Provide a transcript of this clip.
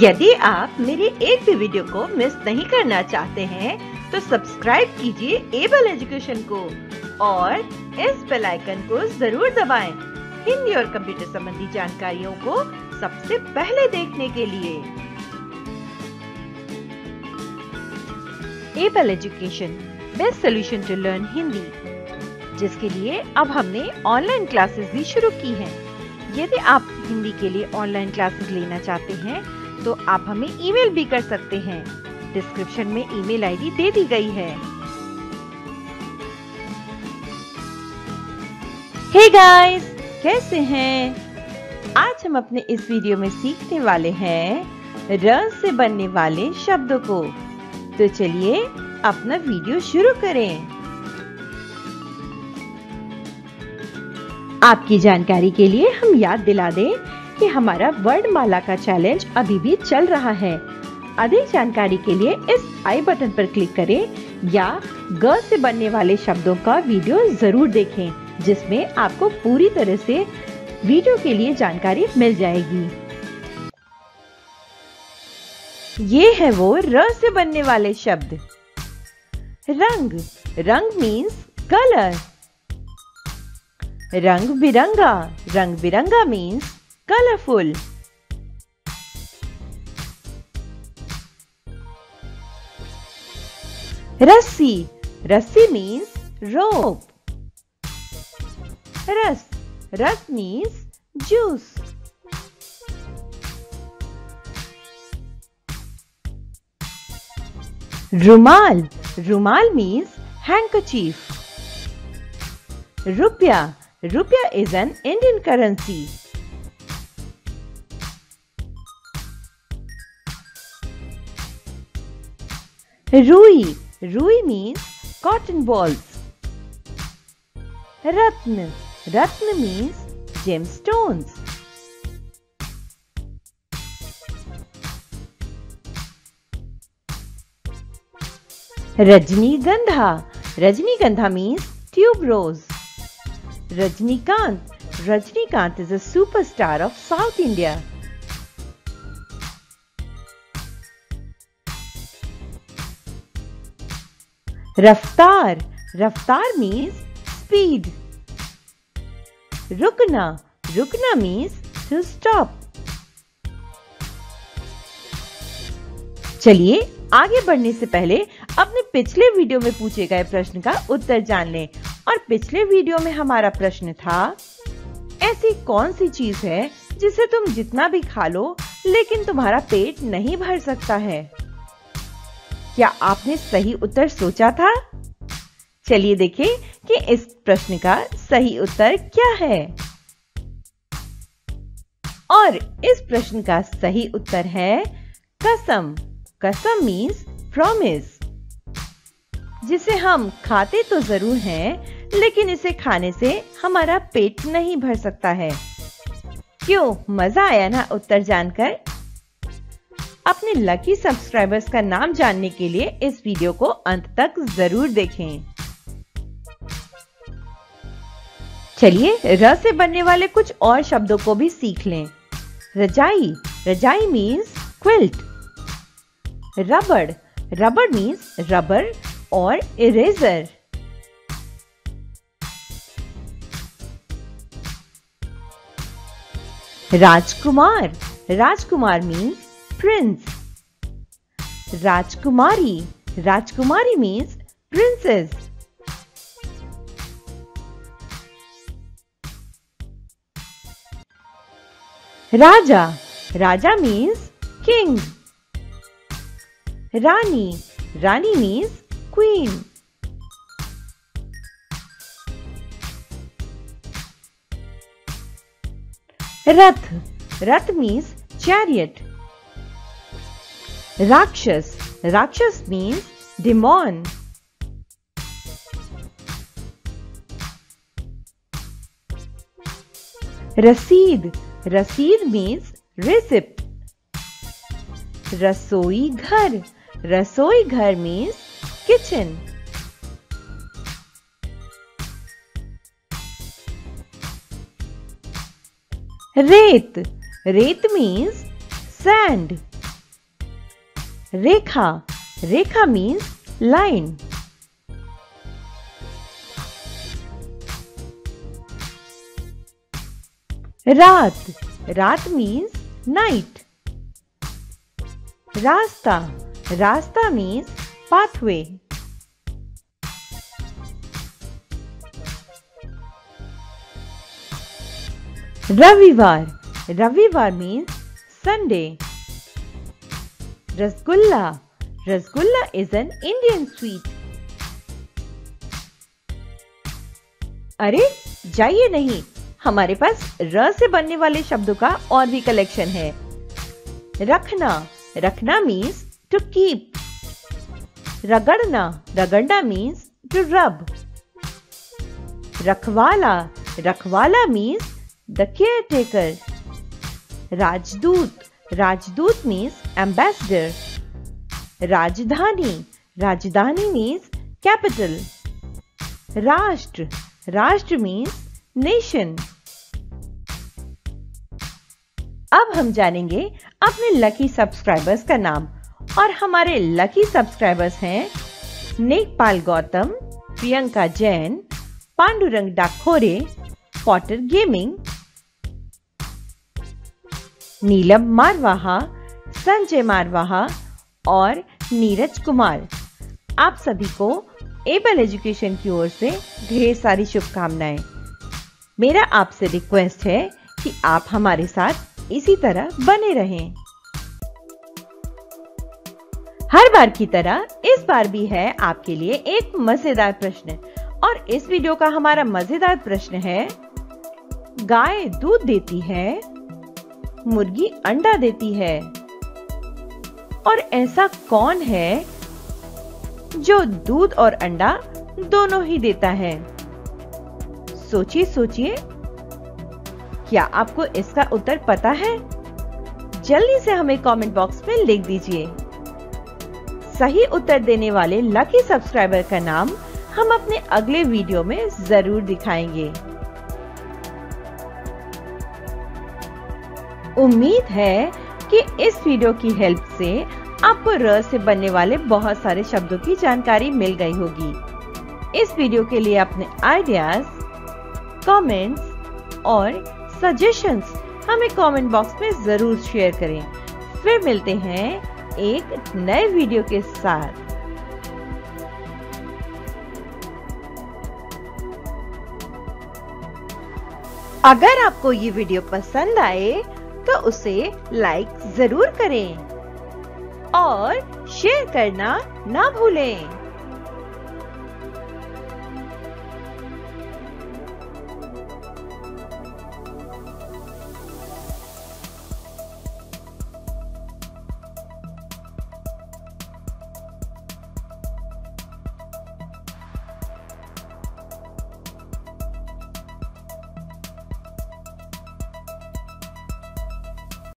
यदि आप मेरी एक भी वीडियो को मिस नहीं करना चाहते हैं तो सब्सक्राइब कीजिए एबल एजुकेशन को और इस बेल आइकन को ज़रूर दबाएँ हिंदी और कंप्यूटर संबंधी जानकारियों को सबसे पहले देखने के लिए able education best solution to learn Hindi जिसके लिए अब हमने ऑनलाइन क्लासेस भी शुरू की हैं। यदि आप हिंदी के लिए ऑनलाइन क्लासेस लेना चाहते हैं तो आप हमें ईमेल भी कर सकते हैं। डिस्क्रिप्शन में ईमेल आईडी दे दी गई है। हे hey गाइस कैसे हैं? आज हम अपने इस वीडियो में सीखने वाले हैं र से बनने वाले शब्दों को। तो चलिए अपना वीडियो शुरू करें। आपकी जानकारी के लिए हम याद दिला दें कि हमारा वर्णमाला का चैलेंज अभी भी चल रहा है। अधिक जानकारी के लिए इस आई बटन पर क्लिक करें या ग से बनने वाले शब्दों का वीडियो ज़रूर देखें, जिसमें आपको पूरी तरह से वीडियो के लिए जानकारी मिल जाएगी। ये है वो र से बनने वाले शब्द। रंग। रंग मीन्स कलर रंग बिरंगा। रंग बिरंगा means colorful. Rassi. Rassi means rope. Ras. Ras means juice. Rumal. Rumal means handkerchief. Rupya. Rupya is an Indian currency. रुई रुई मीन्स कॉटन बॉल्स रत्न रत्न मीन्स जेम स्टोन्स रजनीगंधा रजनीगंधा means tuberose Rajinikanth Rajinikanth is a superstar of south India रफ्तार रफ्तार means speed रुकना रुकना मीन्स टू स्टॉप चलिए आगे बढ़ने से पहले अपने पिछले वीडियो में पूछे गए प्रश्न का उत्तर जान लें। और पिछले वीडियो में हमारा प्रश्न था, ऐसी कौन सी चीज़ है जिसे तुम जितना भी खा लो, लेकिन तुम्हारा पेट नहीं भर सकता है? क्या आपने सही उत्तर सोचा था? चलिए देखें कि इस प्रश्न का सही उत्तर क्या है। और इस प्रश्न का सही उत्तर है, कसम। कसम मीन्स प्रॉमिस जिसे हम खाते तो ज़रूर हैं, लेकिन इसे खाने से हमारा पेट नहीं भर सकता है। क्यों? मज़ा आया ना उत्तर जानकर? अपने लकी सब्सक्राइबर्स का नाम जानने के लिए इस वीडियो को अंत तक ज़रूर देखें। चलिए, र से बनने वाले कुछ और शब्दों को भी सीख लें। रजाई रजाई मीन्स क्विल्ट रबड़ रबड़ मीन्स रबर और इरेजर राजकुमार राजकुमार मीन्स प्रिंस राजकुमारी राजकुमारी मीन्स प्रिंसेस राजा राजा मीन्स किंग रानी रानी मीन्स क्वीन रथ रथ means chariot Rakshas. Rakshas means demon. Rasid. Rasid means receipt. Rasoi ghar. Rasoi ghar means kitchen. Ret. Ret means sand. रेखा। रेखा मीन्स लाइन रात। रात मीन्स नाइट रास्ता। रास्ता मीन्स पाथवे रविवार। रविवार means Sunday rasgulla rasgulla is an Indian sweet अरे, जाइए नहीं। हमारे पास र से बनने वाले शब्दों का और भी कलेक्शन है। रखना। रखना मीन्स टू कीप रगड़ना। रगड़ना मीन्स टू रब रखवाला। रखवाला मीन्स द केयर टेकर राजदूत। राजदूत मीन्स एम्बेसडर राजधानी राजधानी मीन्स कैपिटल राष्ट्र राष्ट्र मीन्स नेशन अब हम जानेंगे अपने लकी सब्सक्राइबर्स का नाम। और हमारे लकी सब्सक्राइबर्स हैं नेकपाल गौतम, प्रियंका जैन, पांडुरंग डाकोरे पॉटर गेमिंग, नीलम मारवाहा संजय मारवाहा और नीरज कुमार। आप सभी को एबल एजुकेशन की ओर से ढेर सारी शुभकामनाएँ। मेरा आपसे रिक्वेस्ट है कि आप हमारे साथ इसी तरह बने रहें। हर बार की तरह इस बार भी है आपके लिए एक मज़ेदार प्रश्न। और इस वीडियो का हमारा मज़ेदार प्रश्न है, गाय दूध देती है, मुर्गी अंडा देती है। और ऐसा कौन है जो दूध और अंडा दोनों ही देता है? सोचिए सोचिए। क्या आपको इसका उत्तर पता है? जल्दी से हमें कमेंट बॉक्स में लिख दीजिए। सही उत्तर देने वाले लकी सब्सक्राइबर का नाम हम अपने अगले वीडियो में ज़रूर दिखाएँगे। उम्मीद है कि इस वीडियो की हेल्प से आपको र से बनने वाले बहुत सारे शब्दों की जानकारी मिल गई होगी। इस वीडियो के लिए अपने आइडियाज़ कमेंट्स और सजेशंस हमें कमेंट बॉक्स में ज़रूर शेयर करें। फिर मिलते हैं एक नए वीडियो के साथ। अगर आपको ये वीडियो पसंद आए तो उसे लाइक ज़रूर करें। और शेयर करना ना भूलें।